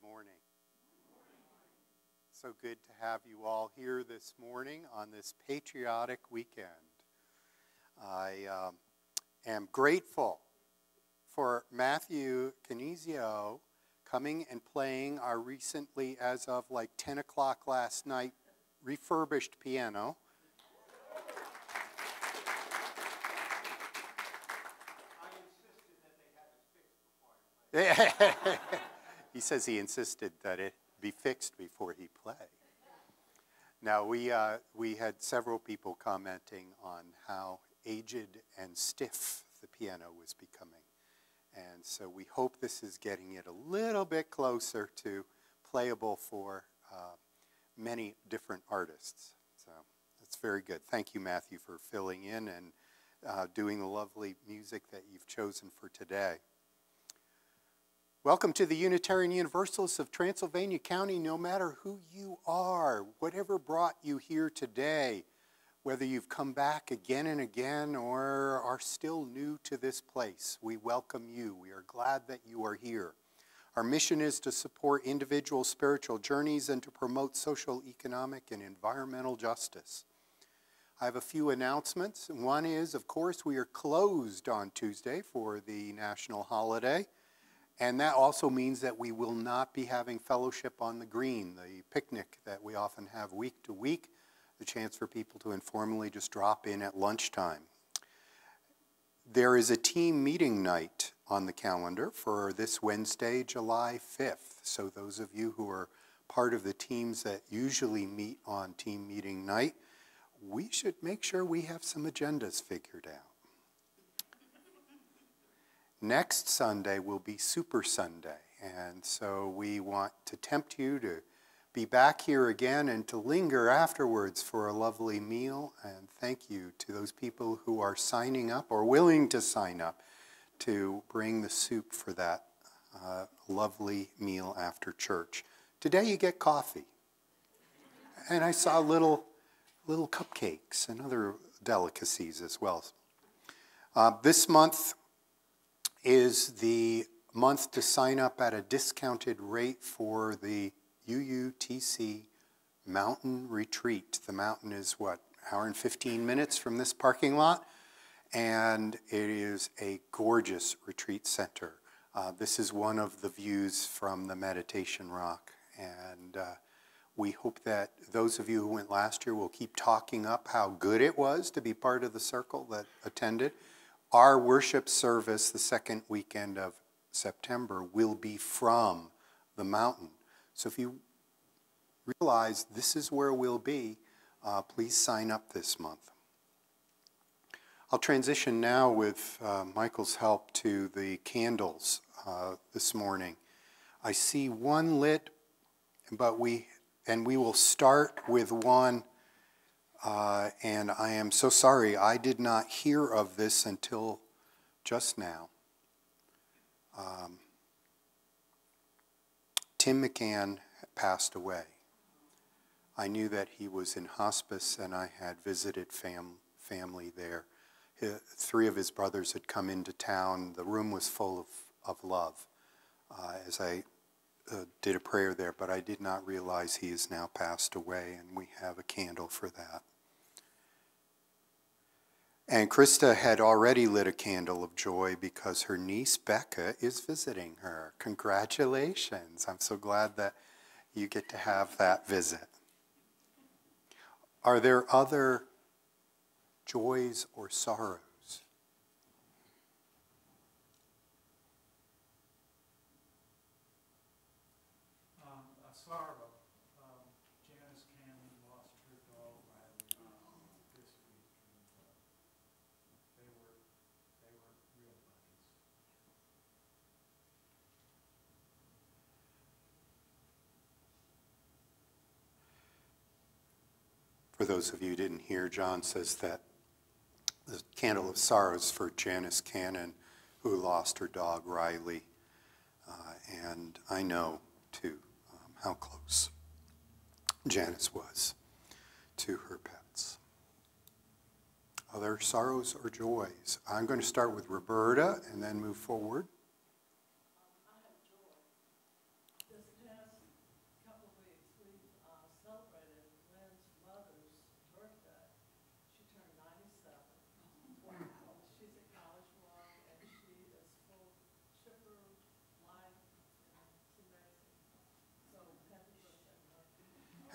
Good morning. So good to have you all here this morning on this patriotic weekend. I um, am grateful for Matthew Canizio coming and playing our recently, as of like 10 o'clock last night, refurbished piano. he says he insisted that it be fixed before he played. Now, we, uh, we had several people commenting on how aged and stiff the piano was becoming. And so we hope this is getting it a little bit closer to playable for uh, many different artists. So that's very good. Thank you, Matthew, for filling in and uh, doing the lovely music that you've chosen for today. Welcome to the Unitarian Universalists of Transylvania County, no matter who you are, whatever brought you here today, whether you've come back again and again or are still new to this place, we welcome you. We are glad that you are here. Our mission is to support individual spiritual journeys and to promote social, economic, and environmental justice. I have a few announcements. One is, of course, we are closed on Tuesday for the national holiday. And that also means that we will not be having fellowship on the green, the picnic that we often have week to week, the chance for people to informally just drop in at lunchtime. There is a team meeting night on the calendar for this Wednesday, July 5th. So those of you who are part of the teams that usually meet on team meeting night, we should make sure we have some agendas figured out. Next Sunday will be Super Sunday, and so we want to tempt you to be back here again and to linger afterwards for a lovely meal. And thank you to those people who are signing up or willing to sign up to bring the soup for that uh, lovely meal after church. Today you get coffee. And I saw little, little cupcakes and other delicacies as well. Uh, this month, is the month to sign up at a discounted rate for the UUTC Mountain Retreat. The mountain is what, hour and 15 minutes from this parking lot? And it is a gorgeous retreat center. Uh, this is one of the views from the Meditation Rock. And uh, we hope that those of you who went last year will keep talking up how good it was to be part of the circle that attended. Our worship service the second weekend of September will be from the mountain. So if you realize this is where we'll be, uh, please sign up this month. I'll transition now with uh, Michael's help to the candles uh, this morning. I see one lit, but we, and we will start with one uh, and I am so sorry, I did not hear of this until just now. Um, Tim McCann passed away. I knew that he was in hospice, and I had visited fam family there. Three of his brothers had come into town. The room was full of, of love uh, as I uh, did a prayer there, but I did not realize he is now passed away, and we have a candle for that. And Krista had already lit a candle of joy because her niece Becca is visiting her. Congratulations. I'm so glad that you get to have that visit. Are there other joys or sorrows? For those of you who didn't hear, John says that the candle of sorrows for Janice Cannon, who lost her dog Riley. Uh, and I know, too, um, how close Janice was to her pets. Other sorrows or joys? I'm going to start with Roberta and then move forward.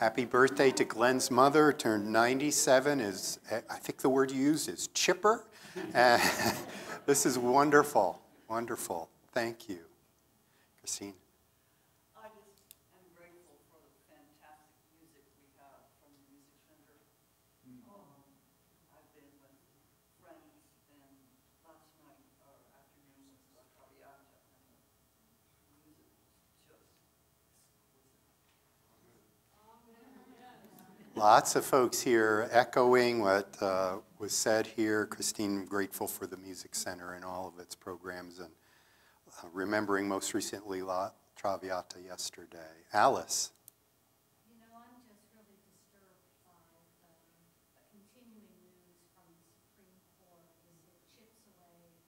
Happy birthday to Glenn's mother, turned 97, is, I think the word you used is chipper. Uh, this is wonderful, wonderful. Thank you. Christine. I just am grateful for the fantastic music we have from the Music Center. Um, I've been with friends and last night, or afternoon was La Traviata, and the music was just exquisite. Lots of folks here echoing what uh, was said here. Christine, grateful for the Music Center and all of its programs, and uh, remembering most recently La Traviata yesterday. Alice. You know, I'm just really disturbed by the continuing news from the Supreme Court as it chips away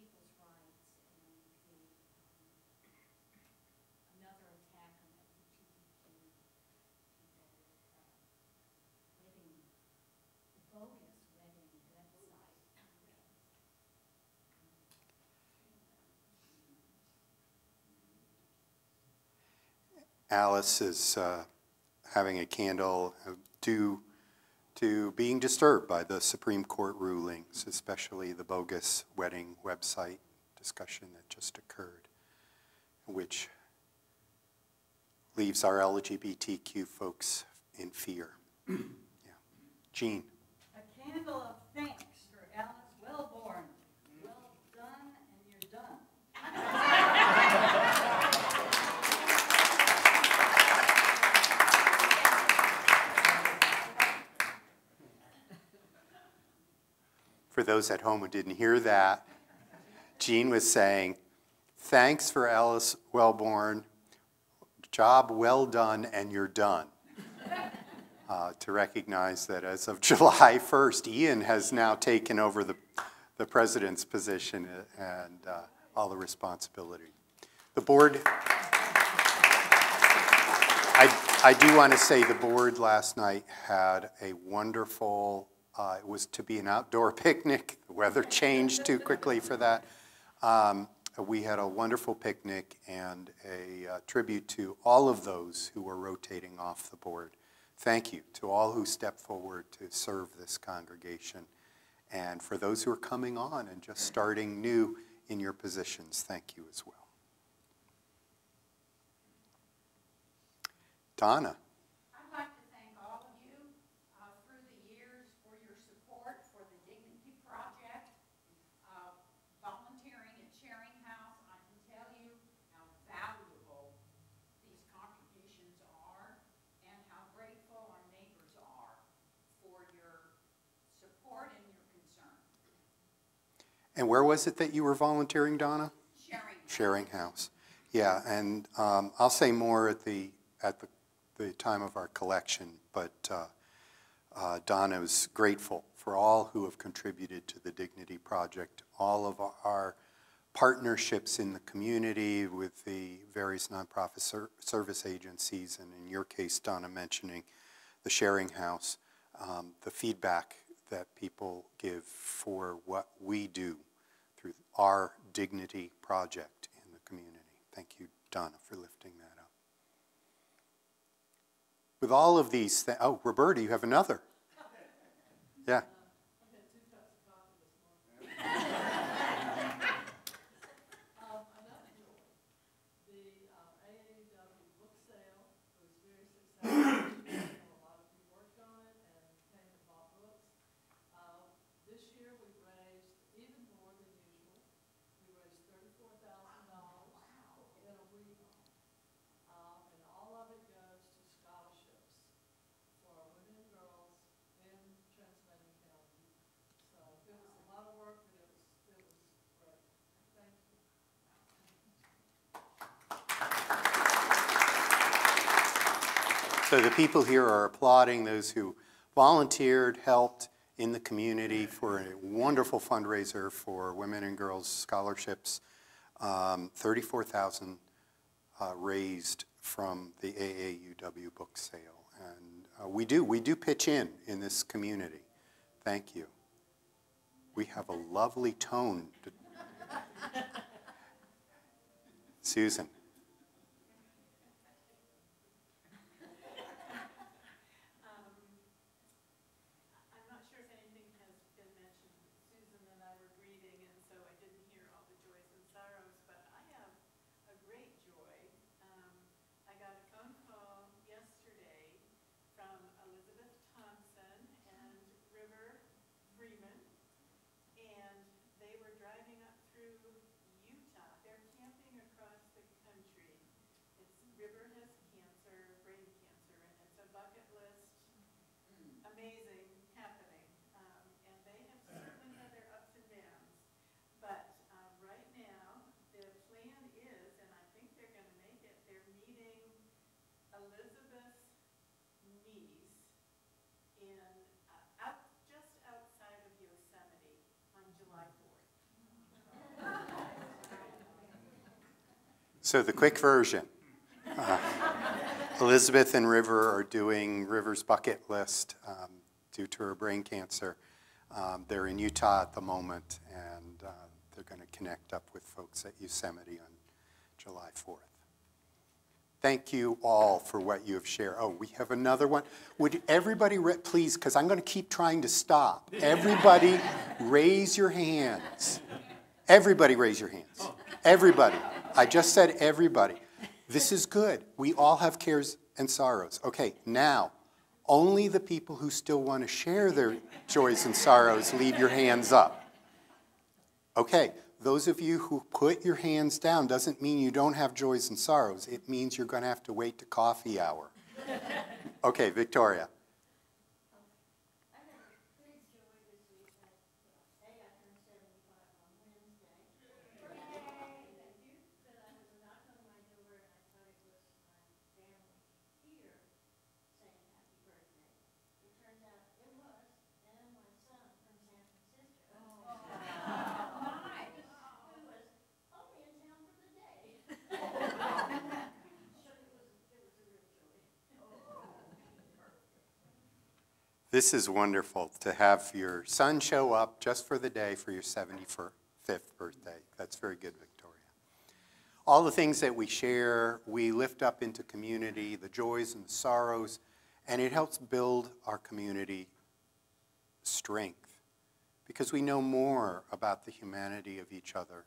people's rights and the, um, another attack on LGBTQ people, uh, wedding, bogus wedding website. Alice is uh, having a candle uh, due to being disturbed by the Supreme Court rulings, especially the bogus wedding website discussion that just occurred, which leaves our LGBTQ folks in fear. yeah. Jean. A candle of thanks for Alice Wellborn. Well done, and you're done. For those at home who didn't hear that, Jean was saying, Thanks for Alice Wellborn. Job well done, and you're done. Uh, to recognize that as of July 1st, Ian has now taken over the, the president's position and uh, all the responsibility. The board, I, I do want to say the board last night had a wonderful, uh, it was to be an outdoor picnic. The weather changed too quickly for that. Um, we had a wonderful picnic and a uh, tribute to all of those who were rotating off the board. Thank you to all who stepped forward to serve this congregation. And for those who are coming on and just starting new in your positions, thank you as well. Donna. I'd like to thank all of you uh, through the years for your support for the Dignity Project. Uh, Volunteering at Sharing House, I can tell you how valuable these contributions are and how grateful our neighbors are for your support and your concern. And where was it that you were volunteering, Donna? Sharing, Sharing House. Yeah, and um, I'll say more at the, at the, the time of our collection, but uh, uh, Donna is grateful for all who have contributed to the Dignity Project, all of our partnerships in the community with the various nonprofit ser- service agencies, and in your case, Donna mentioning the Sharing House, um, the feedback that people give for what we do our Dignity Project in the community. Thank you, Donna, for lifting that up. With all of these, th- oh, Roberta, you have another. Yeah. Um, another joy, the uh, AAUW book sale was very successful. A lot of you worked on it and came and bought books. Uh, This year, we raised even more than usual. We raised thirty-four thousand dollars in a week. Um, And all of it goes to scholarships for our women and girls in Transylvania County. So it was a lot of work, but it was, it was great. Thank you. So the people here are applauding those who volunteered, helped in the community for a wonderful fundraiser for women and girls scholarships. Um, 34,000 uh, raised from the AAUW book sale. And uh, we do, we do pitch in in this community. Thank you. We have a lovely tone. Susan. So the quick version. Uh, Elizabeth and River are doing River's bucket list um, due to her brain cancer. Um, they're in Utah at the moment, and uh, they're going to connect up with folks at Yosemite on July 4th. Thank you all for what you have shared. Oh, we have another one. Would everybody, please, because I'm going to keep trying to stop. Everybody, raise your hands. Everybody, raise your hands. Everybody. I just said everybody. This is good. We all have cares and sorrows. Okay, now, only the people who still want to share their joys and sorrows leave your hands up. Okay, those of you who put your hands down doesn't mean you don't have joys and sorrows. It means you're going to have to wait to coffee hour. Okay, Victoria. I had a big joy this week that, A, I turned seventy-five on Wednesday. But I was knocked on my door and I thought it was my family here saying happy birthday. It turns out it was, and my son from San Francisco. Who was only in town for the day. So it was, it was a real joy. This is wonderful to have your son show up just for the day for your 75th birthday. That's very good, Victoria. All the things that we share, we lift up into community, the joys and the sorrows, and it helps build our community strength because we know more about the humanity of each other.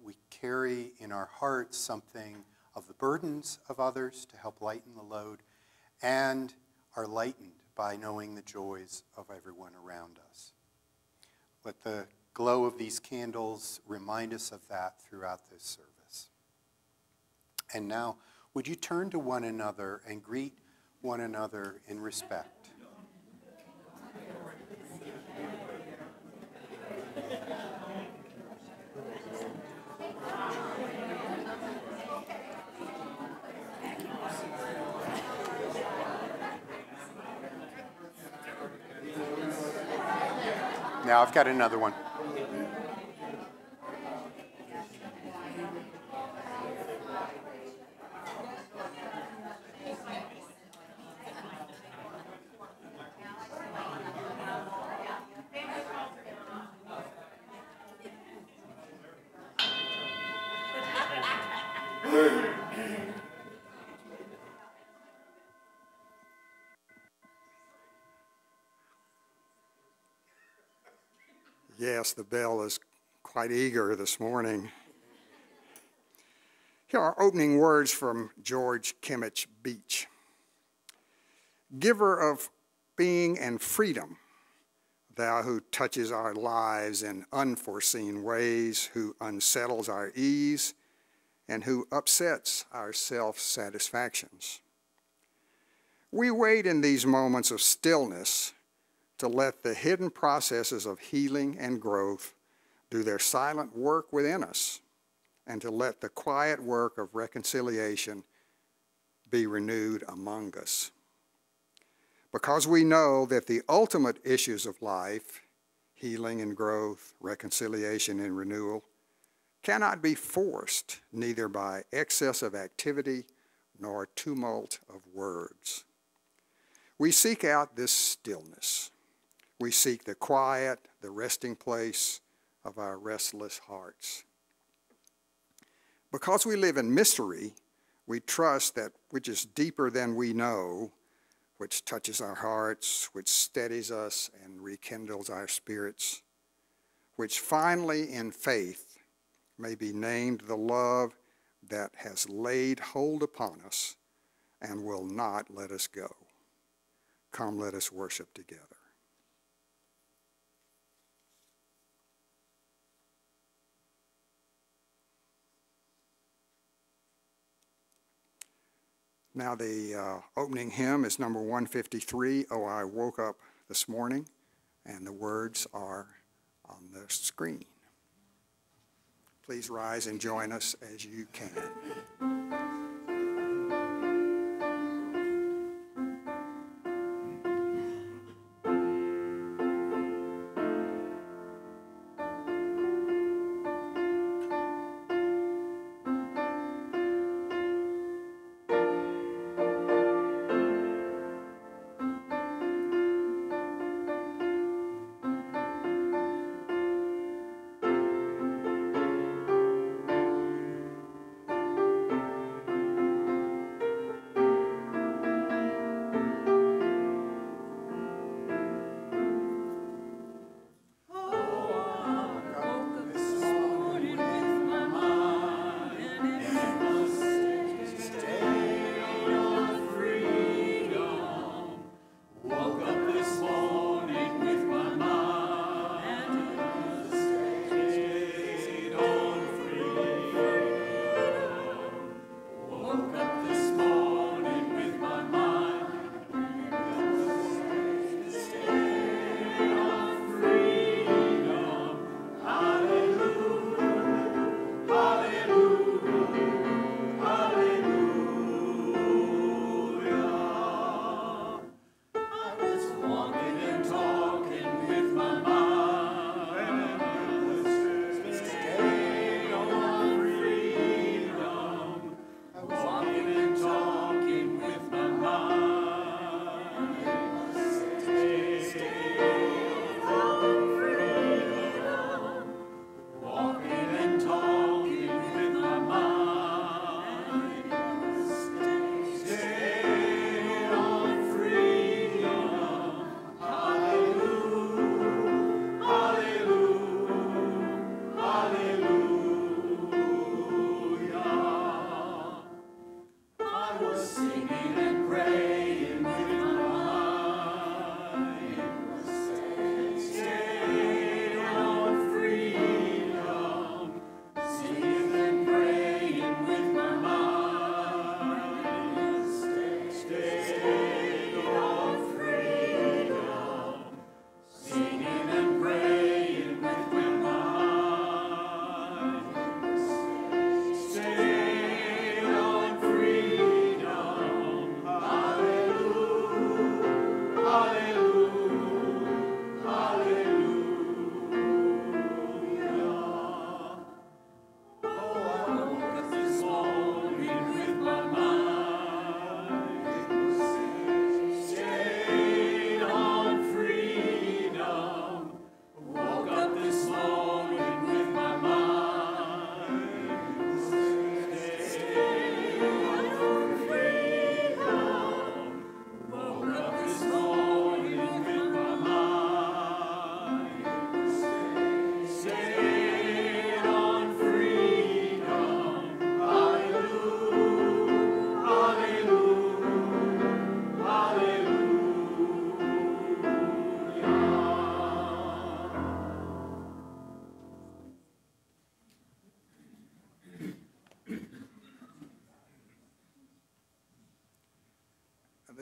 We carry in our hearts something of the burdens of others to help lighten the load and are lightened by knowing the joys of everyone around us. Let the glow of these candles remind us of that throughout this service. And now, would you turn to one another and greet one another in respect? Now I've got another one. Yes, the bell is quite eager this morning. Here are opening words from George Kimmich Beach. Giver of being and freedom, thou who touches our lives in unforeseen ways, who unsettles our ease, and who upsets our self satisfactions. We wait in these moments of stillness to let the hidden processes of healing and growth do their silent work within us, and to let the quiet work of reconciliation be renewed among us. Because we know that the ultimate issues of life, healing and growth, reconciliation and renewal, cannot be forced neither by excess of activity nor tumult of words. We seek out this stillness. We seek the quiet, the resting place of our restless hearts. Because we live in mystery, we trust that which is deeper than we know, which touches our hearts, which steadies us and rekindles our spirits, which finally in faith may be named the love that has laid hold upon us and will not let us go. Come, let us worship together. Now, the uh, opening hymn is number 153, Oh, I Woke Up This Morning, and the words are on the screen. Please rise and join us as you can.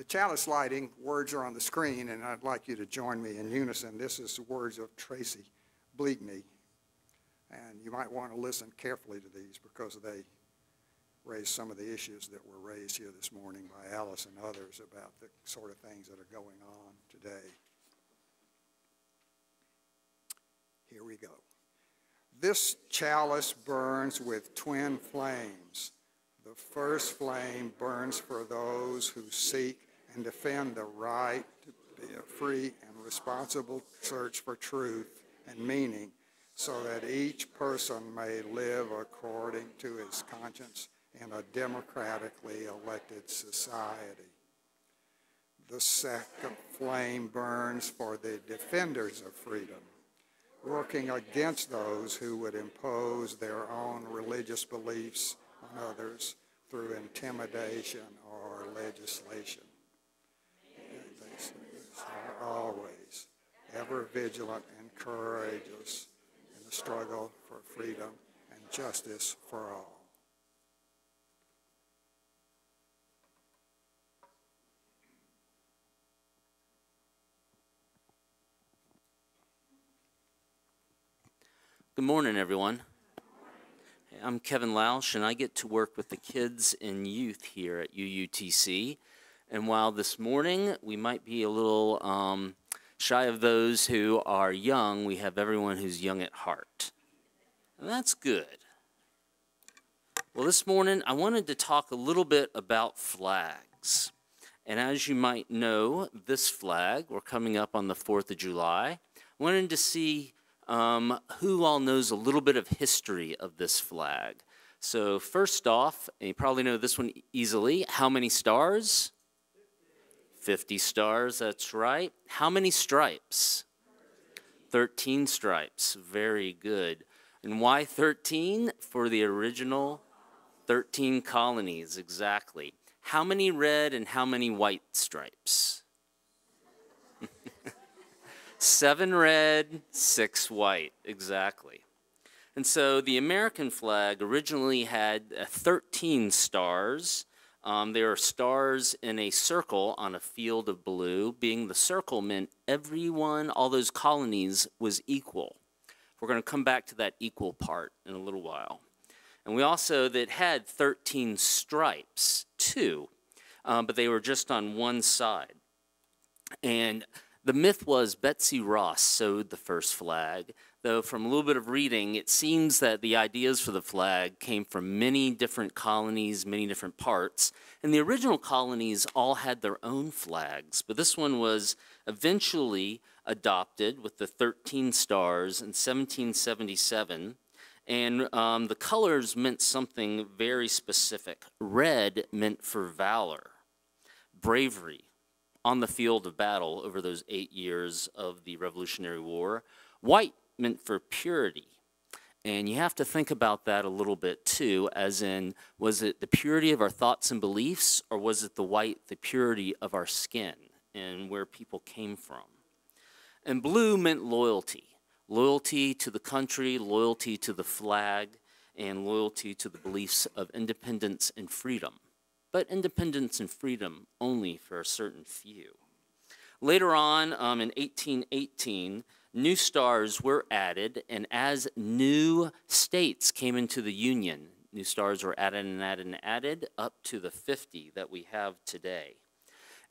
Chalice lighting, words are on the screen, and I'd like you to join me in unison. This is the words of Tracy Bleakney. And you might want to listen carefully to these because they raise some of the issues that were raised here this morning by Alice and others about the sort of things that are going on today. Here we go. This chalice burns with twin flames. The first flame burns for those who seek and defend the right to be a free and responsible search for truth and meaning so that each person may live according to his conscience in a democratically elected society. The second flame burns for the defenders of freedom, working against those who would impose their own religious beliefs on others through intimidation or legislation. Always ever vigilant and courageous in the struggle for freedom and justice for all. Good morning, everyone. I'm Kevin Lausch, and I get to work with the kids and youth here at UUTC. And while this morning we might be a little um, shy of those who are young, we have everyone who's young at heart. And that's good. Well, this morning I wanted to talk a little bit about flags. And as you might know, this flag, we're coming up on the 4th of July, I wanted to see um, who all knows a little bit of history of this flag? So first off, and you probably know this one easily, how many stars? 50 stars, that's right. How many stripes? 13 stripes, very good. And why 13? For the original 13 colonies, exactly. How many red and how many white stripes? Seven red, six white, exactly. And so the American flag originally had uh, 13 stars. Um, there are stars in a circle on a field of blue, being the circle meant everyone, all those colonies, was equal. We're going to come back to that equal part in a little while. And we also that had 13 stripes too, um, but they were just on one side. And the myth was Betsy Ross sewed the first flag, though from a little bit of reading, it seems that the ideas for the flag came from many different colonies, many different parts, and the original colonies all had their own flags, but this one was eventually adopted with the 13 stars in 1777. And um, the colors meant something very specific. Red meant for valor, bravery, on the field of battle over those eight years of the Revolutionary War. White meant for purity. And you have to think about that a little bit too, as in, was it the purity of our thoughts and beliefs, or was it the white, the purity of our skin and where people came from? And blue meant loyalty loyalty to the country, loyalty to the flag, and loyalty to the beliefs of independence and freedom but independence and freedom only for a certain few. Later on, um, in 1818, new stars were added, and as new states came into the Union, new stars were added and added and added up to the 50 that we have today.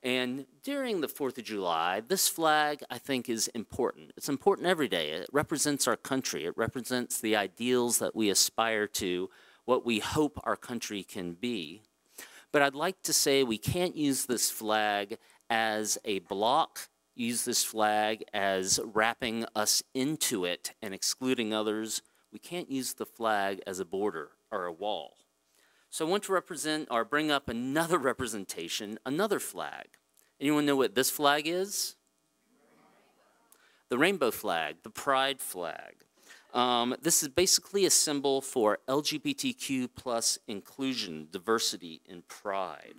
And during the 4th of July, this flag, I think, is important. It's important every day. It represents our country. It represents the ideals that we aspire to, what we hope our country can be. But I'd like to say we can't use this flag as a block, use this flag as wrapping us into it and excluding others. We can't use the flag as a border or a wall. So I want to represent or bring up another representation, another flag. Anyone know what this flag is? The rainbow flag, the pride flag. Um, this is basically a symbol for LGBTQ plus inclusion, diversity, and pride.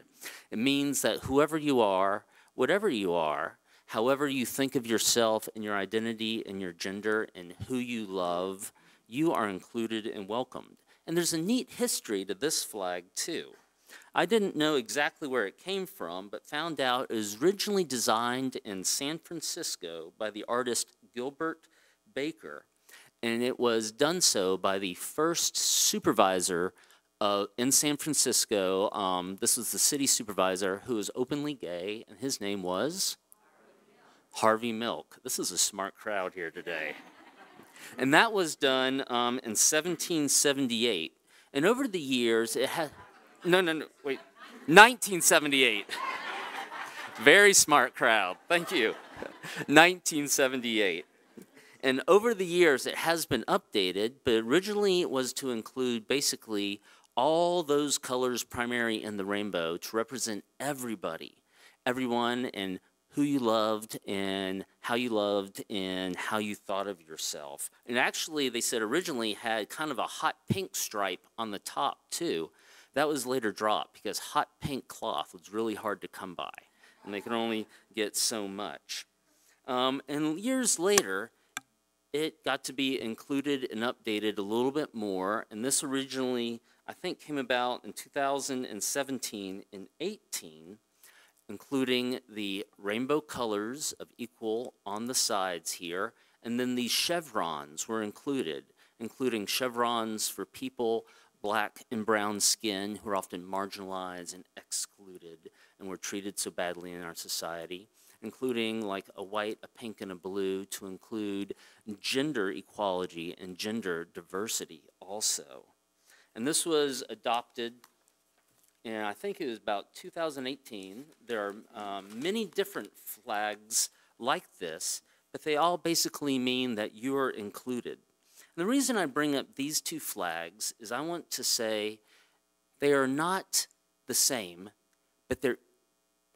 It means that whoever you are, whatever you are, however you think of yourself and your identity and your gender and who you love, you are included and welcomed. And there's a neat history to this flag, too. I didn't know exactly where it came from, but found out it was originally designed in San Francisco by the artist Gilbert Baker, and it was done so by the first supervisor uh, in San Francisco. Um, this was the city supervisor who was openly gay, and his name was Harvey Milk. This is a smart crowd here today. and that was done um, in 1778. And over the years, it had. No, no, no, wait. 1978. Very smart crowd. Thank you. 1978. And over the years, it has been updated, but originally it was to include basically all those colors primary in the rainbow to represent everybody, everyone, and who you loved and how you loved and how you thought of yourself. And actually, they said originally had kind of a hot pink stripe on the top too. That was later dropped because hot pink cloth was really hard to come by, and they could only get so much. Um, and years later, it got to be included and updated a little bit more. And this originally, I think, came about in 2017 and 18 including the rainbow colors of equal on the sides here, and then these chevrons were included, including chevrons for people black and brown skin who are often marginalized and excluded and were treated so badly in our society, including like a white, a pink, and a blue to include gender equality and gender diversity also. And this was adopted and I think it was about 2018. There are um, many different flags like this, but they all basically mean that you're included. And the reason I bring up these two flags is I want to say they are not the same, but they're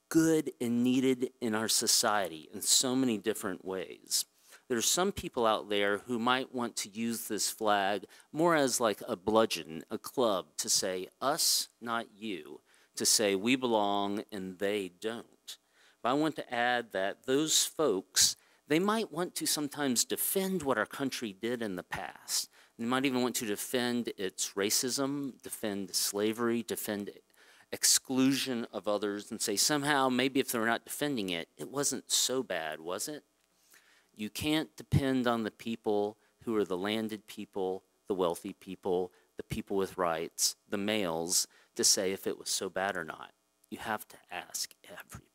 good and needed in our society in so many different ways there's some people out there who might want to use this flag more as like a bludgeon, a club, to say us, not you, to say we belong and they don't. But I want to add that those folks, they might want to sometimes defend what our country did in the past. They might even want to defend its racism, defend slavery, defend exclusion of others, and say somehow, maybe if they're not defending it, it wasn't so bad, was it? You can't depend on the people who are the landed people, the wealthy people, the people with rights, the males, to say if it was so bad or not. You have to ask everybody.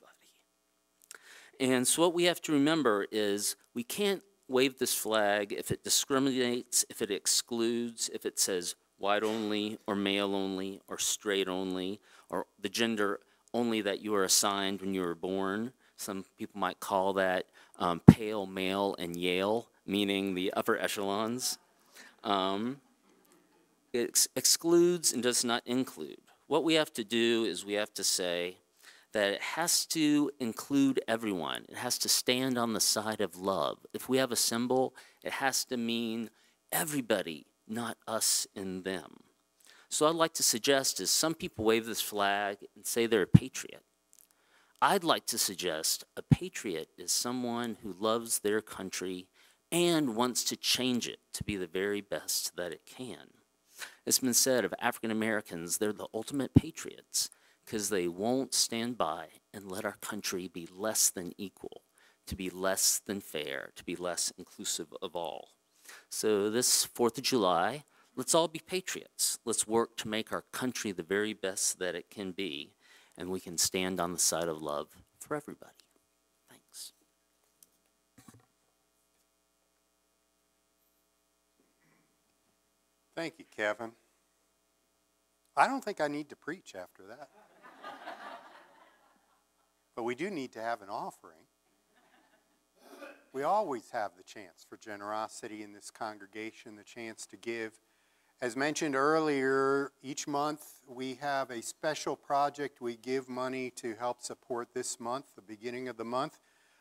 And so, what we have to remember is we can't wave this flag if it discriminates, if it excludes, if it says white only, or male only, or straight only, or the gender only that you were assigned when you were born. Some people might call that um, pale, male, and Yale, meaning the upper echelons. Um, it ex excludes and does not include. What we have to do is we have to say that it has to include everyone. It has to stand on the side of love. If we have a symbol, it has to mean everybody, not us and them. So I'd like to suggest is some people wave this flag and say they're a patriot. I'd like to suggest a patriot is someone who loves their country and wants to change it to be the very best that it can. It's been said of African Americans, they're the ultimate patriots because they won't stand by and let our country be less than equal, to be less than fair, to be less inclusive of all. So, this 4th of July, let's all be patriots. Let's work to make our country the very best that it can be and we can stand on the side of love for everybody. Thanks. Thank you, Kevin. I don't think I need to preach after that. but we do need to have an offering. We always have the chance for generosity in this congregation, the chance to give as mentioned earlier, each month we have a special project we give money to help support this month, the beginning of the month.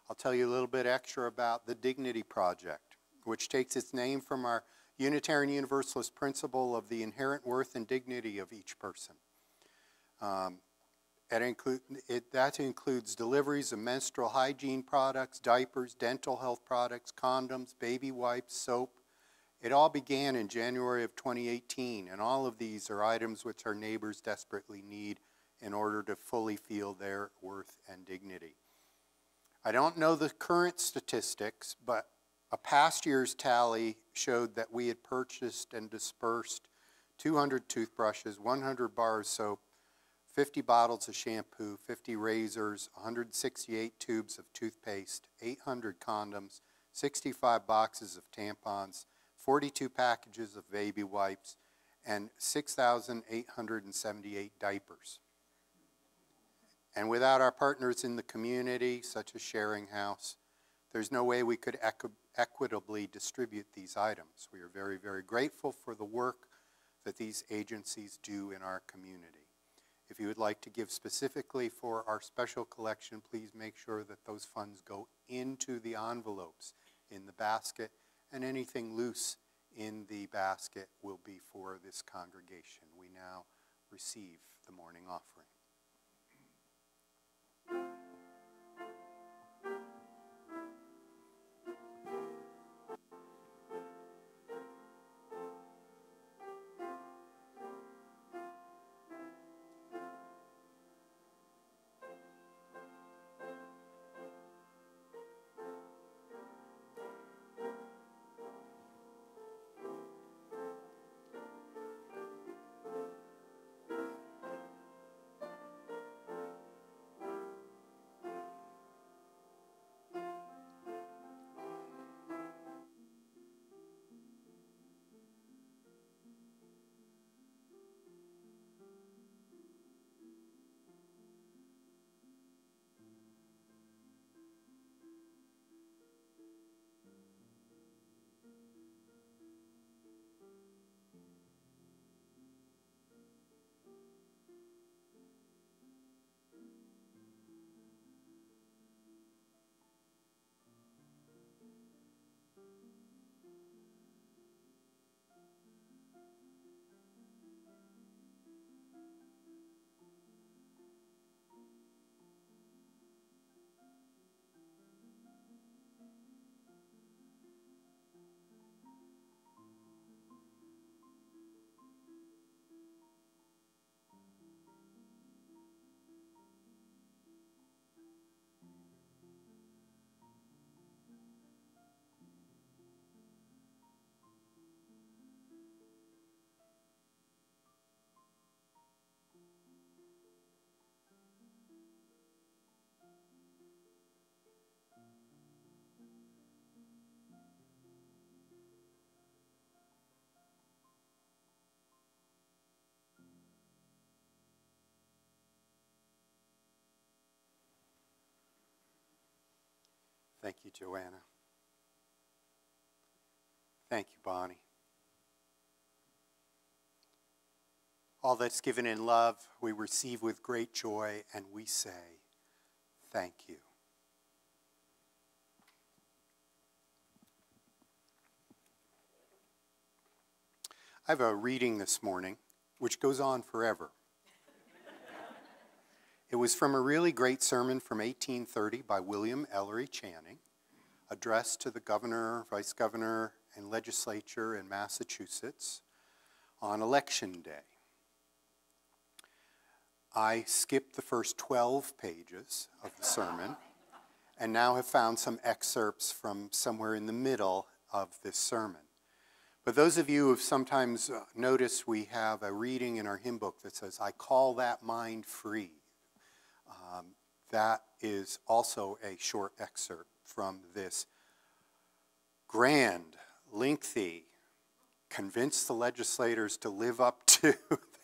I'll tell you a little bit extra about the Dignity Project, which takes its name from our Unitarian Universalist principle of the inherent worth and dignity of each person. Um, include, it, that includes deliveries of menstrual hygiene products, diapers, dental health products, condoms, baby wipes, soap, it all began in January of 2018, and all of these are items which our neighbors desperately need in order to fully feel their worth and dignity. I don't know the current statistics, but a past year's tally showed that we had purchased and dispersed 200 toothbrushes, 100 bars of soap, 50 bottles of shampoo, 50 razors, 168 tubes of toothpaste, 800 condoms, 65 boxes of tampons, 42 packages of baby wipes, and 6,878 diapers. And without our partners in the community, such as Sharing House, there's no way we could equi- equitably distribute these items. We are very, very grateful for the work that these agencies do in our community. If you would like to give specifically for our special collection, please make sure that those funds go into the envelopes in the basket, and anything loose in the basket will be for this congregation. We now receive the morning offering. Thank you, Joanna. Thank you, Bonnie. All that's given in love, we receive with great joy, and we say, Thank you. I have a reading this morning which goes on forever. It was from a really great sermon from 1830 by William Ellery Channing, addressed to the governor, vice governor, and legislature in Massachusetts on election day. I skipped the first 12 pages of the sermon and now have found some excerpts from somewhere in the middle of this sermon. But those of you who have sometimes uh, noticed we have a reading in our hymn book that says, I call that mind free. Um, that is also a short excerpt from this grand, lengthy, convince the legislators to live up to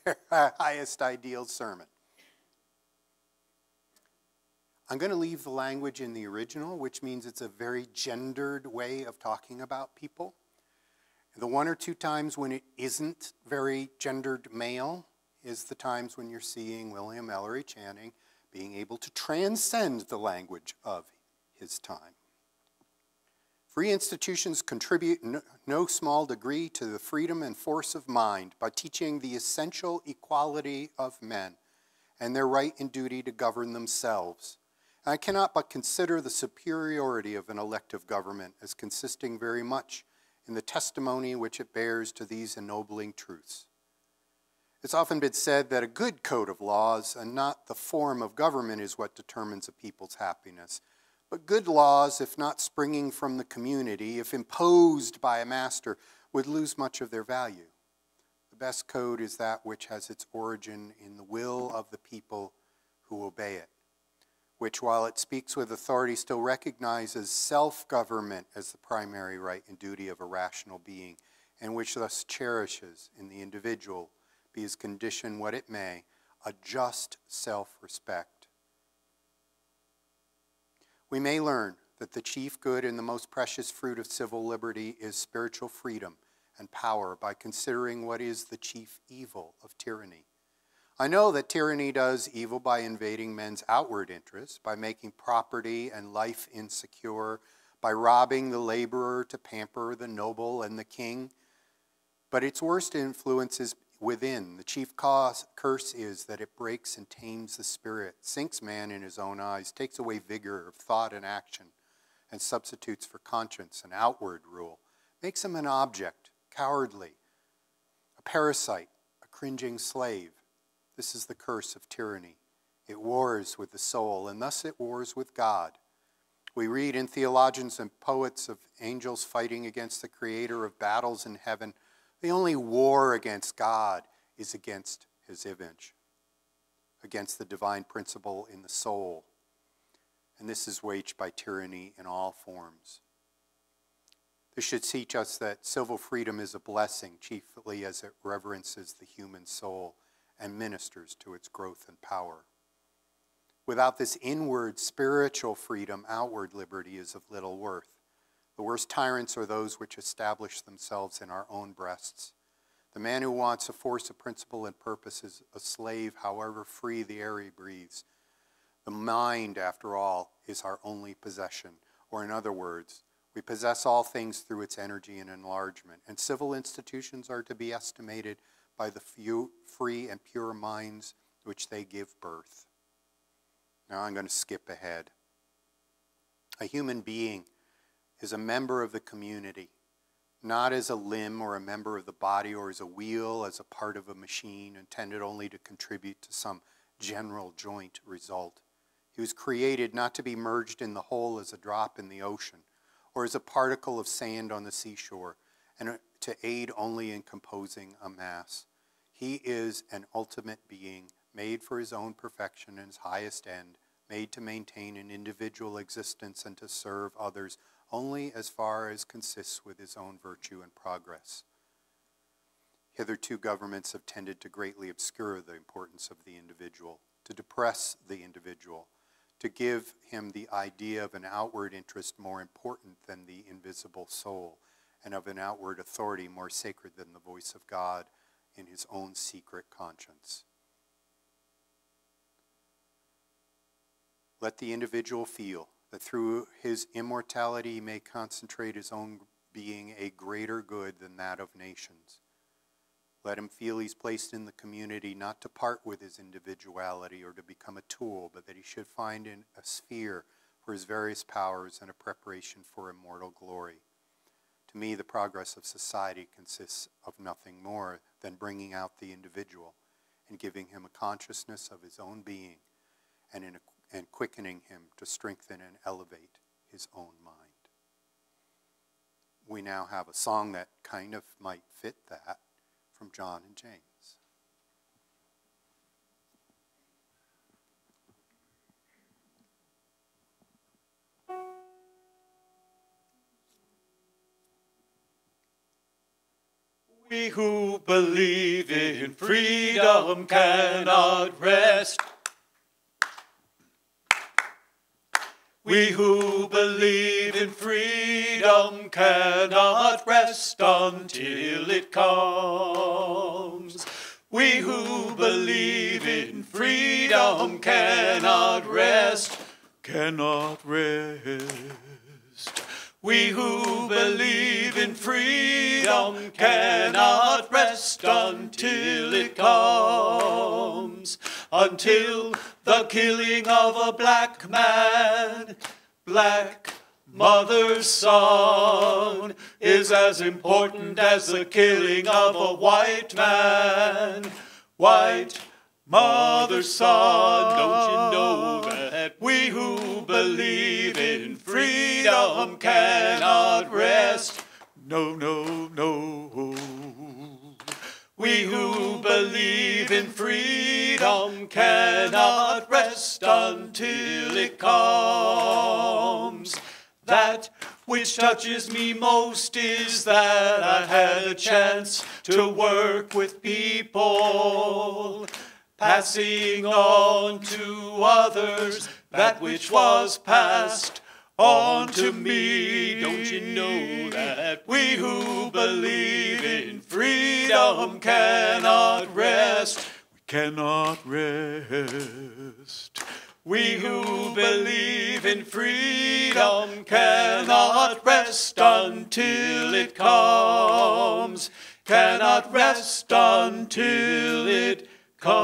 their highest ideal sermon. I'm going to leave the language in the original, which means it's a very gendered way of talking about people. The one or two times when it isn't very gendered male is the times when you're seeing William Ellery Channing being able to transcend the language of his time. Free institutions contribute in no small degree to the freedom and force of mind by teaching the essential equality of men and their right and duty to govern themselves. And I cannot but consider the superiority of an elective government as consisting very much in the testimony which it bears to these ennobling truths. It's often been said that a good code of laws and not the form of government is what determines a people's happiness. But good laws, if not springing from the community, if imposed by a master, would lose much of their value. The best code is that which has its origin in the will of the people who obey it, which, while it speaks with authority, still recognizes self government as the primary right and duty of a rational being, and which thus cherishes in the individual, be his condition what it may, a just self respect. We may learn that the chief good and the most precious fruit of civil liberty is spiritual freedom and power by considering what is the chief evil of tyranny. I know that tyranny does evil by invading men's outward interests, by making property and life insecure, by robbing the laborer to pamper the noble and the king. But its worst influence is within. The chief cause, curse is that it breaks and tames the spirit, sinks man in his own eyes, takes away vigor of thought and action, and substitutes for conscience an outward rule, makes him an object, cowardly, a parasite, a cringing slave. This is the curse of tyranny. It wars with the soul, and thus it wars with God. We read in theologians and poets of angels fighting against the creator of battles in heaven. The only war against God is against his image, against the divine principle in the soul. And this is waged by tyranny in all forms. This should teach us that civil freedom is a blessing, chiefly as it reverences the human soul and ministers to its growth and power. Without this inward spiritual freedom, outward liberty is of little worth. The worst tyrants are those which establish themselves in our own breasts. The man who wants a force of principle and purpose is a slave, however free the air he breathes. The mind, after all, is our only possession, or in other words, we possess all things through its energy and enlargement, and civil institutions are to be estimated by the few free and pure minds which they give birth. Now I'm going to skip ahead. A human being is a member of the community, not as a limb or a member of the body or as a wheel, as a part of a machine intended only to contribute to some general joint result. He was created not to be merged in the whole as a drop in the ocean or as a particle of sand on the seashore, and uh, to aid only in composing a mass. He is an ultimate being, made for his own perfection and his highest end, made to maintain an individual existence and to serve others only as far as consists with his own virtue and progress. Hitherto, governments have tended to greatly obscure the importance of the individual, to depress the individual, to give him the idea of an outward interest more important than the invisible soul, and of an outward authority more sacred than the voice of God in his own secret conscience. Let the individual feel that through his immortality he may concentrate his own being a greater good than that of nations. Let him feel he's placed in the community not to part with his individuality or to become a tool, but that he should find in a sphere for his various powers and a preparation for immortal glory. To me, the progress of society consists of nothing more than bringing out the individual and giving him a consciousness of his own being and, in a, and quickening him to strengthen and elevate his own mind. We now have a song that kind of might fit that from John and James. We who believe in freedom cannot rest. We who believe in freedom cannot rest until it comes. We who believe in freedom cannot rest, cannot rest. We who believe in freedom cannot rest until it comes, until the killing of a black man, black mother's son, is as important as the killing of a white man. white mother's son. Don't you know that we who believe in freedom cannot rest? No, no, no. We who believe in freedom cannot rest until it comes. That which touches me most is that I had a chance to work with people, passing on to others that which was passed on to me. Don't you know that we who believe in freedom cannot rest? We cannot rest. We who believe in freedom cannot rest until it comes. Cannot rest until it comes.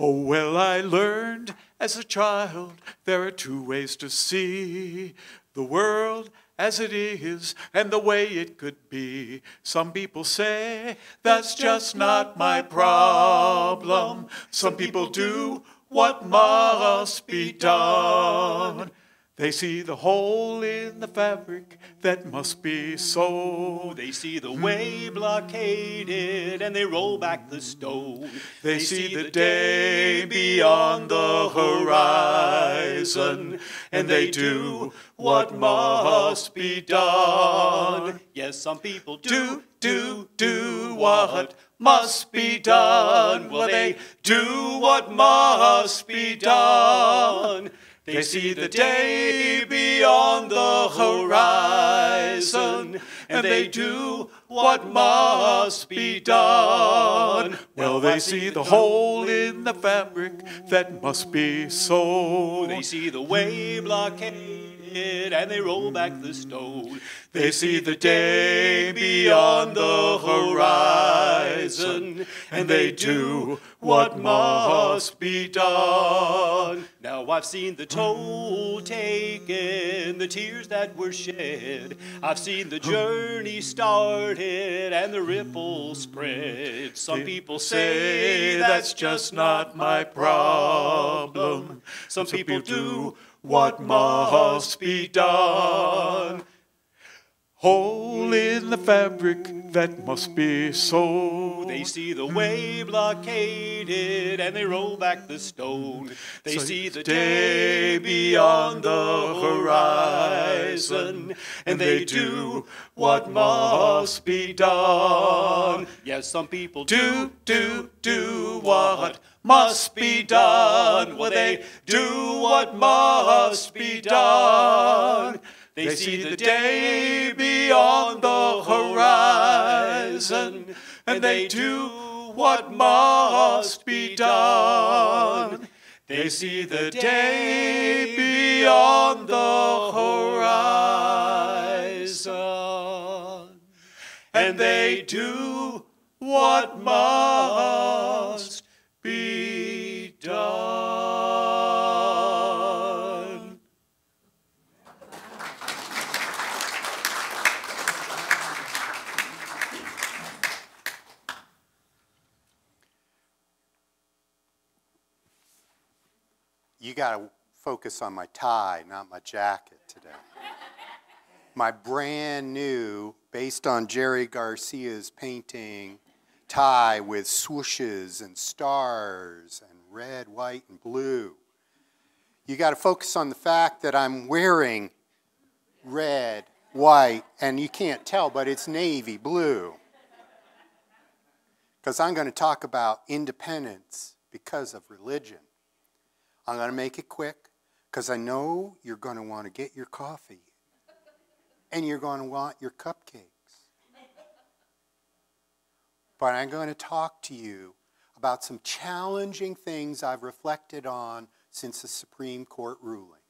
Oh, well, I learned as a child there are two ways to see the world as it is and the way it could be. Some people say that's just not my problem. Some people do what must be done. They see the hole in the fabric that must be so. They see the way blockaded and they roll back the stone. They see the day beyond the horizon and they do what must be done. Yes, some people do, do, do what must be done. Well, they do what must be done. They see the day beyond the horizon, and they do what must be done. Well, they see the hole in the fabric that must be sewn. They see the way and they roll back the stone. They see the day beyond the horizon, and they do what must be done. Now I've seen the toll taken, the tears that were shed. I've seen the journey started and the ripples spread. Some people say that's just not my problem. Some people do what must be done. Hole in the fabric that must be so. They see the way blockaded and they roll back the stone. They see the day beyond the horizon and they do what must be done. Yes, some people do, do, do what must be done. Well, they do what must be done. They see the day beyond the horizon, and they do what must be done. They see the day beyond the horizon, and they do what must got to focus on my tie, not my jacket today. my brand new, based on Jerry Garcia's painting, tie with swooshes and stars and red, white, and blue. You got to focus on the fact that I'm wearing red, white, and you can't tell, but it's navy blue. Because I'm going to talk about independence because of religion. I'm going to make it quick because I know you're going to want to get your coffee and you're going to want your cupcakes. But I'm going to talk to you about some challenging things I've reflected on since the Supreme Court ruling.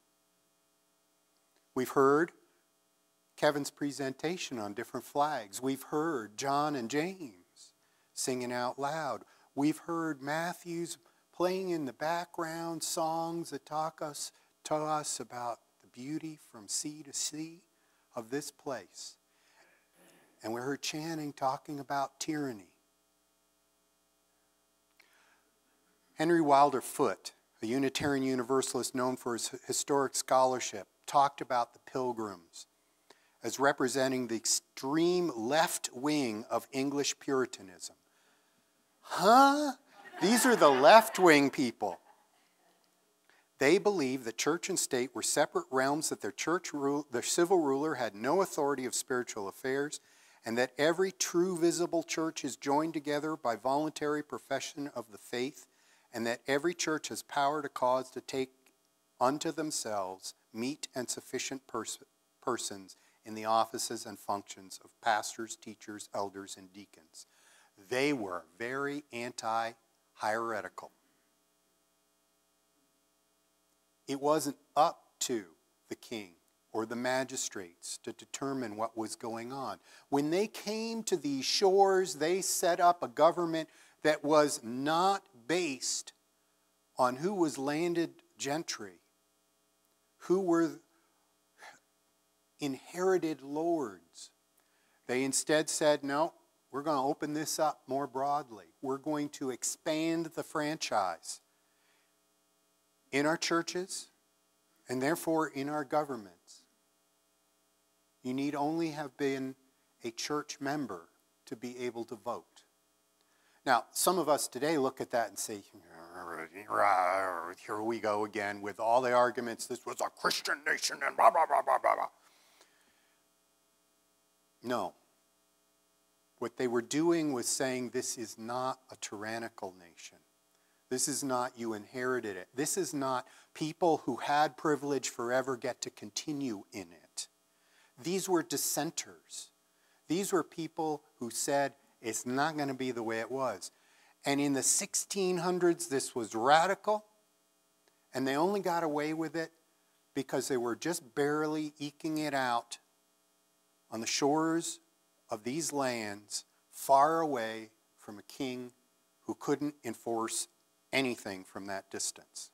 We've heard Kevin's presentation on different flags. We've heard John and James singing out loud. We've heard Matthew's playing in the background songs that talk us to us about the beauty from sea to sea of this place. And we heard Channing talking about tyranny. Henry Wilder Foote, a Unitarian Universalist known for his historic scholarship, talked about the Pilgrims as representing the extreme left wing of English Puritanism. Huh? These are the left wing people. They believed that church and state were separate realms, that their church rule, their civil ruler had no authority of spiritual affairs, and that every true visible church is joined together by voluntary profession of the faith, and that every church has power to cause to take unto themselves meet and sufficient pers- persons in the offices and functions of pastors, teachers, elders, and deacons. They were very anti hieretical. It wasn't up to the king or the magistrates to determine what was going on. When they came to these shores, they set up a government that was not based on who was landed gentry, who were inherited lords. They instead said, no, we're going to open this up more broadly. We're going to expand the franchise in our churches and therefore in our governments. You need only have been a church member to be able to vote. Now, some of us today look at that and say, here we go again with all the arguments. This was a Christian nation and blah, blah, blah, blah, blah. No. What they were doing was saying this is not a tyrannical nation. This is not you inherited it. This is not people who had privilege forever get to continue in it. These were dissenters. These were people who said it's not going to be the way it was. And in the 1600s, this was radical, and they only got away with it because they were just barely eking it out on the shores of these lands, far away from a king who couldn't enforce anything from that distance,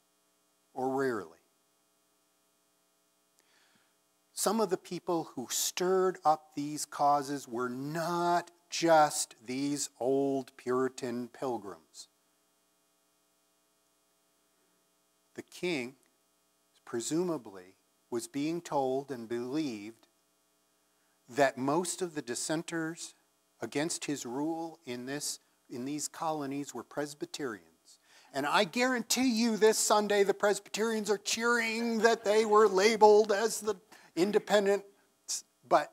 or rarely. Some of the people who stirred up these causes were not just these old Puritan pilgrims. The king, presumably, was being told and believed that most of the dissenters against his rule in, this, in these colonies were Presbyterians. And I guarantee you this Sunday the Presbyterians are cheering that they were labeled as the independent, but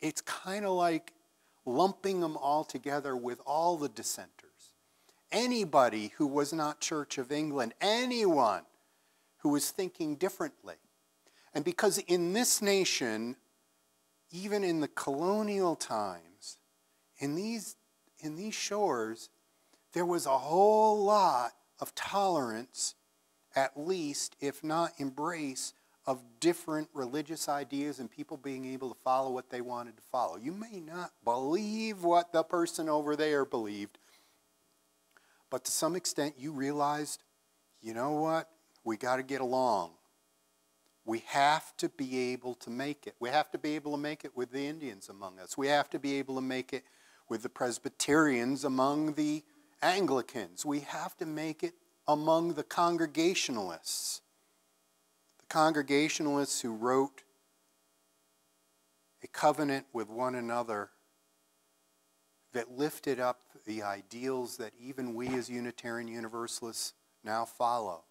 it's kind of like lumping them all together with all the dissenters. Anybody who was not Church of England, anyone who was thinking differently. And because in this nation, even in the colonial times, in these, in these shores, there was a whole lot of tolerance, at least, if not embrace, of different religious ideas and people being able to follow what they wanted to follow. You may not believe what the person over there believed, but to some extent you realized, you know what? We got to get along. We have to be able to make it. We have to be able to make it with the Indians among us. We have to be able to make it with the Presbyterians among the Anglicans. We have to make it among the Congregationalists. The Congregationalists who wrote a covenant with one another that lifted up the ideals that even we as Unitarian Universalists now follow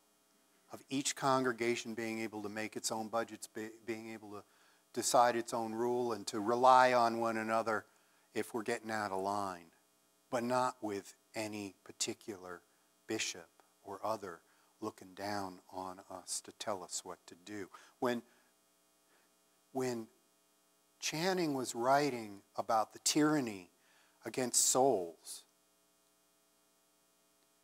of each congregation being able to make its own budgets, be, being able to decide its own rule, and to rely on one another if we're getting out of line, but not with any particular bishop or other looking down on us to tell us what to do. When, when Channing was writing about the tyranny against souls,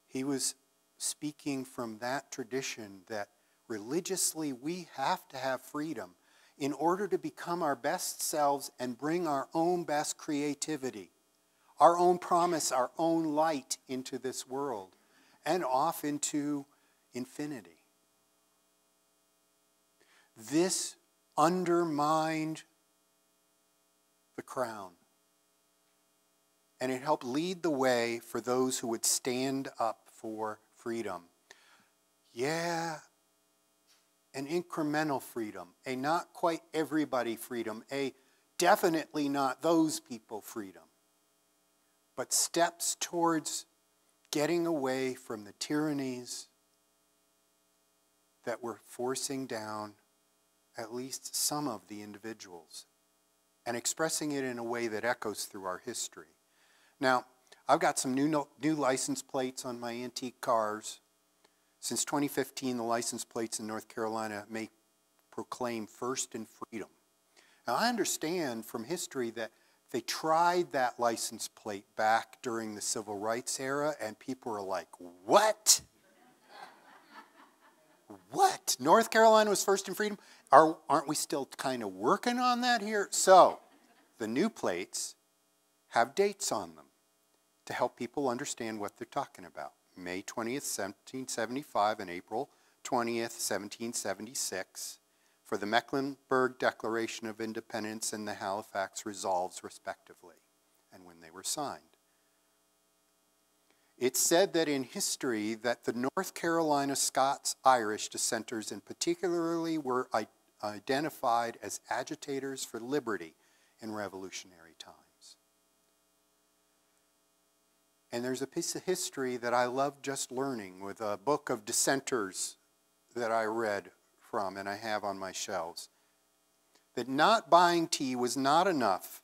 he was speaking from that tradition that religiously we have to have freedom in order to become our best selves and bring our own best creativity, our own promise, our own light into this world and off into infinity. This undermined the crown. And it helped lead the way for those who would stand up for freedom. Yeah, an incremental freedom, a not quite everybody freedom, a definitely not those people freedom, but steps towards getting away from the tyrannies that were forcing down at least some of the individuals and expressing it in a way that echoes through our history. Now, I've got some new, new license plates on my antique cars. Since 2015, the license plates in North Carolina may proclaim first in freedom. Now, I understand from history that they tried that license plate back during the civil rights era, and people were like, What? what? North Carolina was first in freedom? Are, aren't we still kind of working on that here? So, the new plates have dates on them to help people understand what they're talking about. May 20th, 1775, and April 20th, 1776, for the Mecklenburg Declaration of Independence and the Halifax Resolves, respectively, and when they were signed. It's said that in history that the North Carolina Scots Irish dissenters in particularly were identified as agitators for liberty in revolutionary times. And there's a piece of history that I love just learning with a book of dissenters that I read from and I have on my shelves. That not buying tea was not enough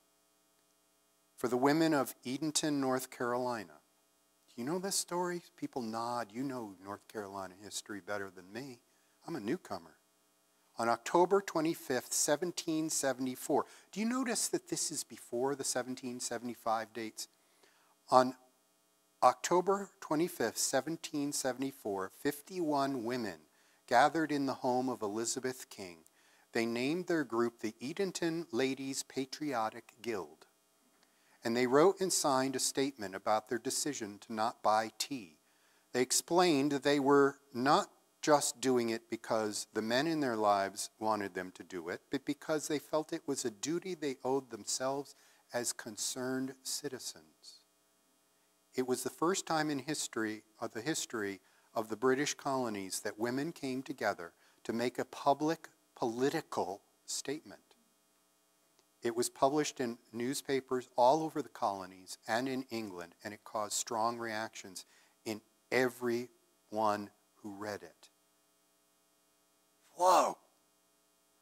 for the women of Edenton, North Carolina. Do you know this story? People nod. You know North Carolina history better than me. I'm a newcomer. On October 25th, 1774, do you notice that this is before the 1775 dates? On October 25th, 1774, 51 women gathered in the home of Elizabeth King. They named their group the Edenton Ladies Patriotic Guild. And they wrote and signed a statement about their decision to not buy tea. They explained that they were not just doing it because the men in their lives wanted them to do it, but because they felt it was a duty they owed themselves as concerned citizens. It was the first time in history of the history of the British colonies that women came together to make a public political statement. It was published in newspapers all over the colonies and in England, and it caused strong reactions in everyone who read it. Whoa!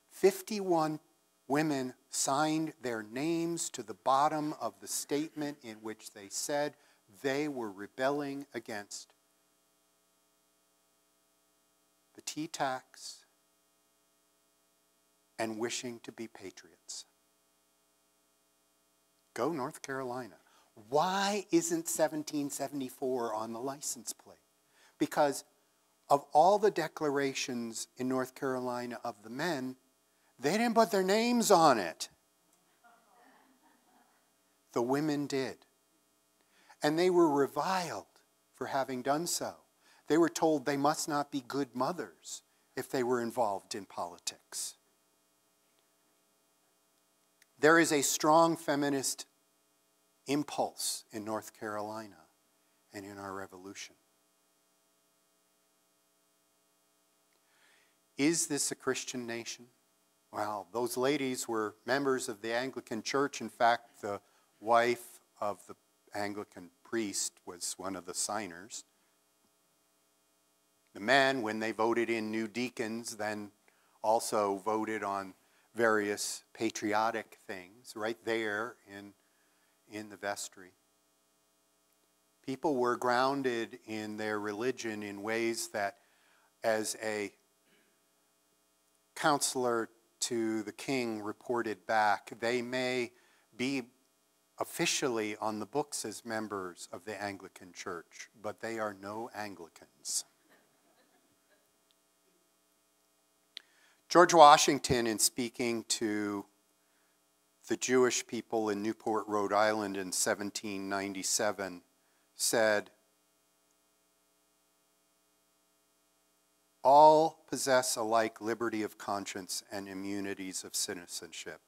51 women signed their names to the bottom of the statement in which they said they were rebelling against the tea tax and wishing to be patriots. Go North Carolina. Why isn't 1774 on the license plate? Because of all the declarations in North Carolina of the men, they didn't put their names on it. The women did. And they were reviled for having done so. They were told they must not be good mothers if they were involved in politics. There is a strong feminist impulse in North Carolina and in our revolution. Is this a Christian nation? Well, those ladies were members of the Anglican Church. In fact, the wife of the Anglican priest was one of the signers. The men, when they voted in new deacons, then also voted on various patriotic things right there in, in the vestry. People were grounded in their religion in ways that, as a counselor to the king reported back, they may be officially on the books as members of the Anglican Church, but they are no Anglicans. George Washington, in speaking to the Jewish people in Newport, Rhode Island in 1797, said, All possess alike liberty of conscience and immunities of citizenship.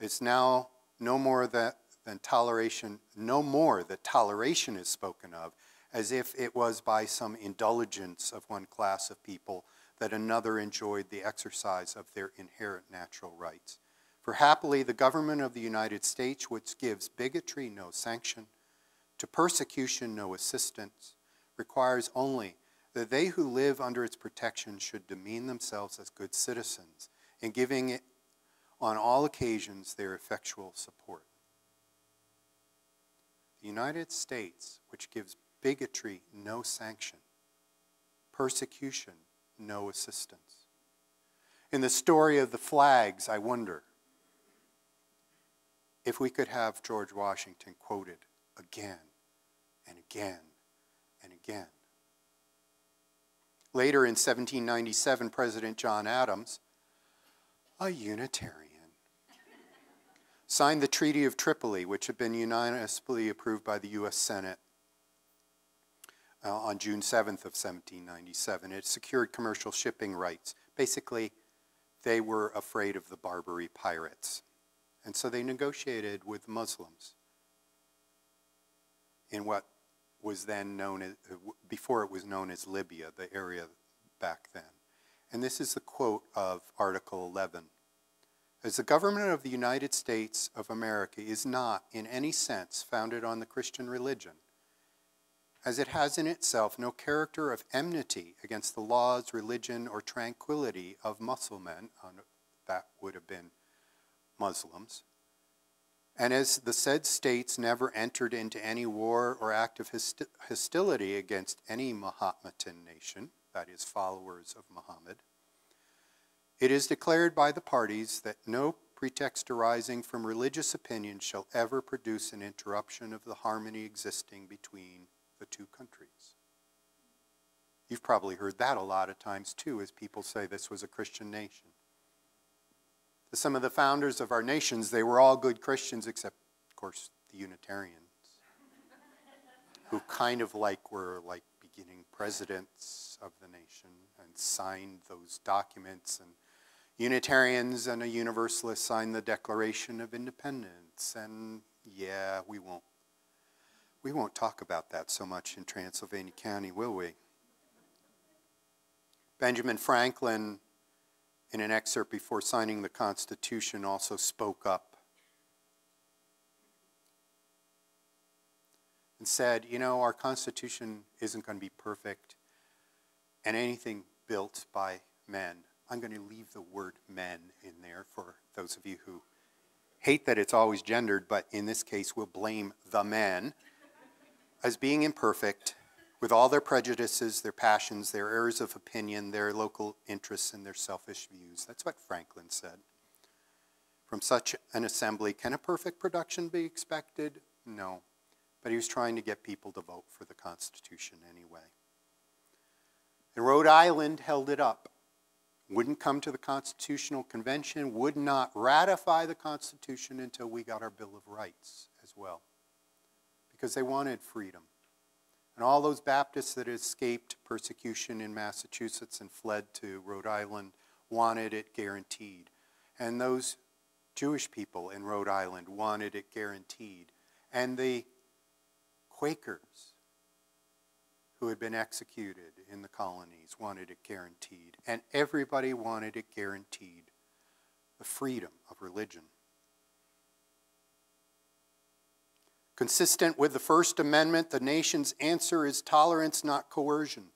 It's now no more that, than toleration, no more that toleration is spoken of as if it was by some indulgence of one class of people that another enjoyed the exercise of their inherent natural rights. For happily, the government of the United States, which gives bigotry no sanction, to persecution no assistance, requires only that they who live under its protection should demean themselves as good citizens, in giving it on all occasions their effectual support. The United States, which gives bigotry no sanction, persecution no assistance. In the story of the flags, I wonder if we could have George Washington quoted again and again and again. Later in 1797, President John Adams, a Unitarian, signed the Treaty of Tripoli, which had been unanimously approved by the U.S. Senate uh, on June 7th of 1797. It secured commercial shipping rights. Basically, they were afraid of the Barbary pirates. And so they negotiated with Muslims in what was then known as, before it was known as Libya, the area back then. And this is the quote of Article 11. As the government of the United States of America is not, in any sense, founded on the Christian religion, as it has in itself no character of enmity against the laws, religion, or tranquility of Mussulmen, uh, that would have been Muslims, and as the said states never entered into any war or act of hostility against any Mahometan nation, that is, followers of Muhammad, it is declared by the parties that no pretext arising from religious opinion shall ever produce an interruption of the harmony existing between the two countries. You've probably heard that a lot of times too, as people say this was a Christian nation To some of the founders of our nations, they were all good Christians, except, of course, the Unitarians, who kind of like were like beginning presidents of the nation and signed those documents. And Unitarians and a Universalist signed the Declaration of Independence. And yeah, we won't. We won't talk about that so much in Transylvania County, will we? Benjamin Franklin in an excerpt before signing the Constitution, also spoke up and said, You know, our Constitution isn't going to be perfect, and anything built by men. I'm going to leave the word men in there for those of you who hate that it's always gendered, but in this case, we'll blame the men as being imperfect with all their prejudices, their passions, their errors of opinion, their local interests, and their selfish views. That's what Franklin said. From such an assembly, can a perfect production be expected? No. But he was trying to get people to vote for the Constitution anyway. And Rhode Island held it up. Wouldn't come to the Constitutional Convention, would not ratify the Constitution until we got our Bill of Rights as well. Because they wanted freedom. And all those Baptists that escaped persecution in Massachusetts and fled to Rhode Island wanted it guaranteed. And those Jewish people in Rhode Island wanted it guaranteed. And the Quakers who had been executed in the colonies wanted it guaranteed. And everybody wanted it guaranteed the freedom of religion. Consistent with the First Amendment, the nation's answer is tolerance, not coercion.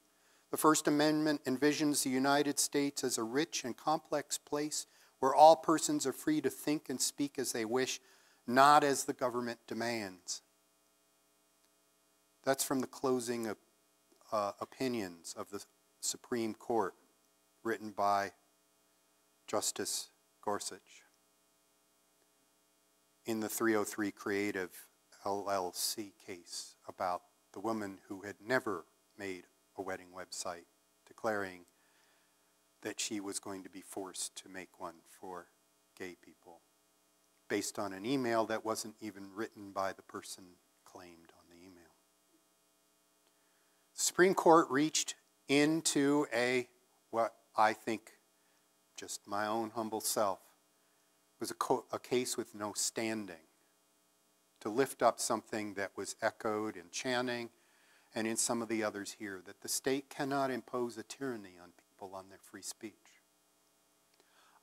The First Amendment envisions the United States as a rich and complex place where all persons are free to think and speak as they wish, not as the government demands. That's from the closing of, uh, opinions of the Supreme Court, written by Justice Gorsuch. In the 303 Creative LLC case about the woman who had never made a wedding website declaring that she was going to be forced to make one for gay people based on an email that wasn't even written by the person claimed on the email. The Supreme Court reached into a, what I think, just my own humble self, was a, a case with no standing to lift up something that was echoed in Channing and in some of the others here that the state cannot impose a tyranny on people on their free speech.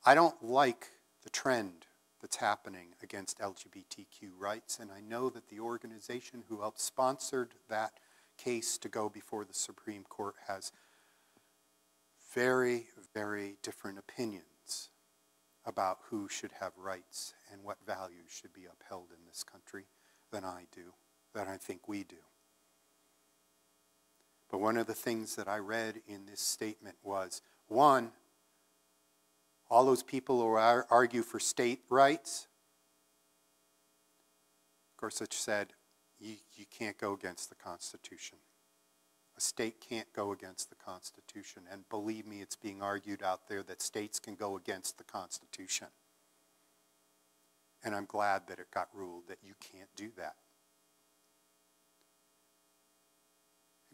I don't like the trend that's happening against LGBTQ rights, and I know that the organization who helped sponsored that case to go before the Supreme Court has very, very different opinions about who should have rights and what values should be upheld in this country than I do, than I think we do. But one of the things that I read in this statement was one, all those people who argue for state rights, Gorsuch said, you, you can't go against the Constitution. A state can't go against the Constitution. And believe me, it's being argued out there that states can go against the Constitution. And I'm glad that it got ruled that you can't do that.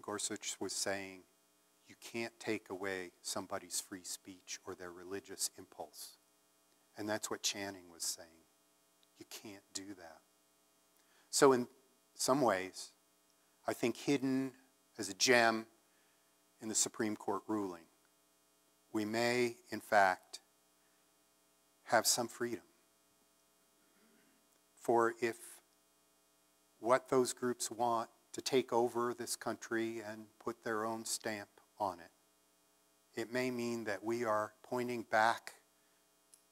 Gorsuch was saying, you can't take away somebody's free speech or their religious impulse. And that's what Channing was saying. You can't do that. So, in some ways, I think hidden as a gem in the Supreme Court ruling, we may, in fact, have some freedom. For if what those groups want to take over this country and put their own stamp on it, it may mean that we are pointing back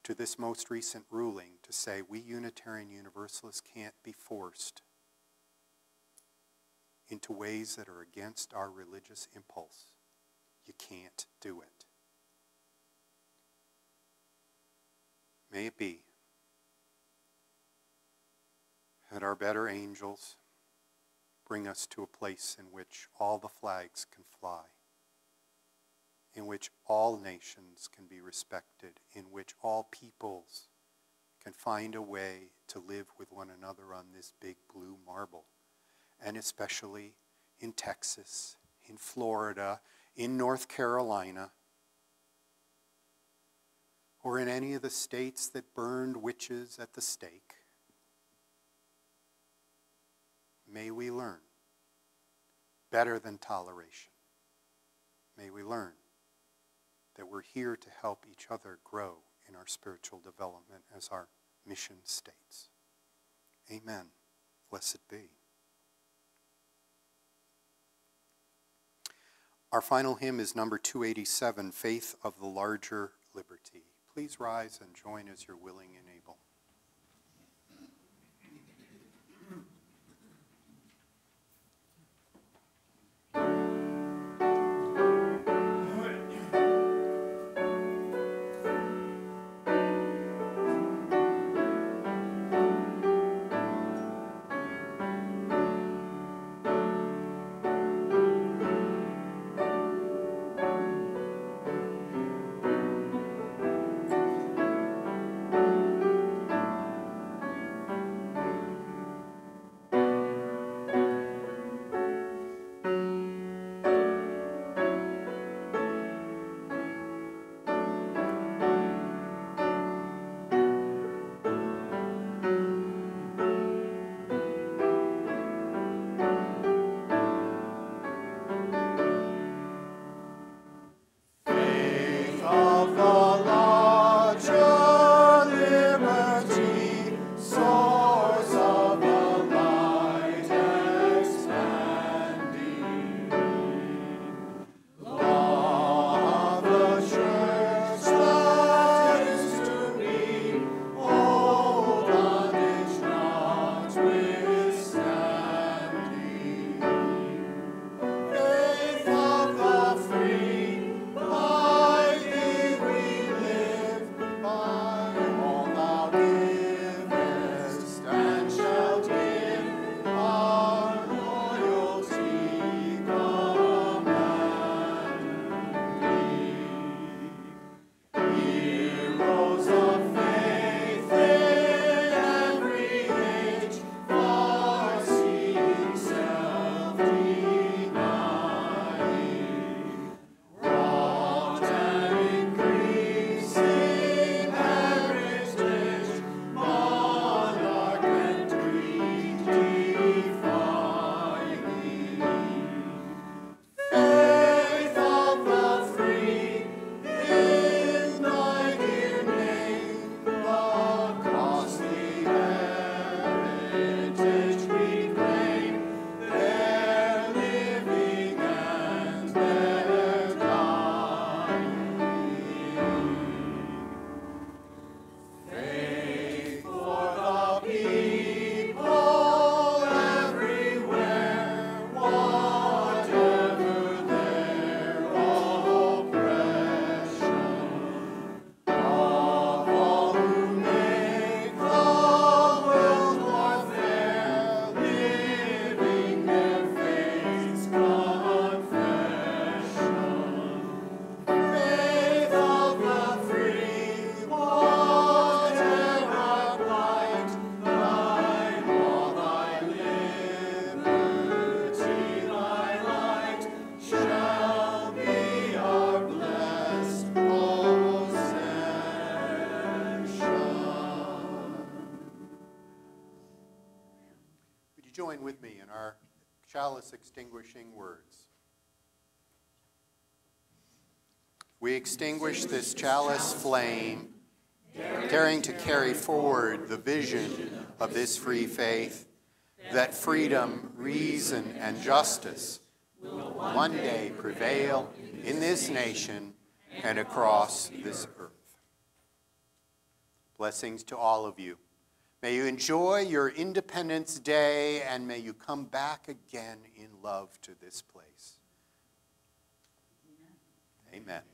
to this most recent ruling to say we Unitarian Universalists can't be forced into ways that are against our religious impulse. You can't do it. May it be that our better angels bring us to a place in which all the flags can fly, in which all nations can be respected, in which all peoples can find a way to live with one another on this big blue marble and especially in Texas, in Florida, in North Carolina, or in any of the states that burned witches at the stake. May we learn better than toleration. May we learn that we're here to help each other grow in our spiritual development as our mission states. Amen. Blessed be. Our final hymn is number 287, Faith of the Larger Liberty. Please rise and join as you're willing and able. Extinguishing words. We extinguish this chalice flame, daring to carry forward the vision of this free faith, that freedom, reason, and justice will one day prevail in this nation and across this earth. Blessings to all of you. May you enjoy your Independence Day and may you come back again in love to this place. Amen. When